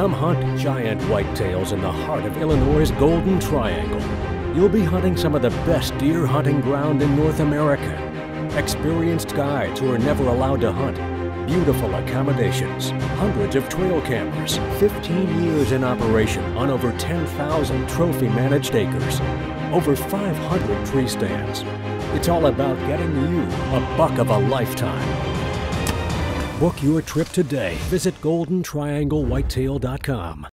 Come hunt giant whitetails in the heart of Illinois' Golden Triangle. You'll be hunting some of the best deer hunting ground in North America. Experienced guides who are never allowed to hunt. Beautiful accommodations, hundreds of trail cameras, 15 years in operation on over 10,000 trophy managed acres, over 500 tree stands. It's all about getting you a buck of a lifetime. Book your trip today. Visit goldentrianglewhitetail.com.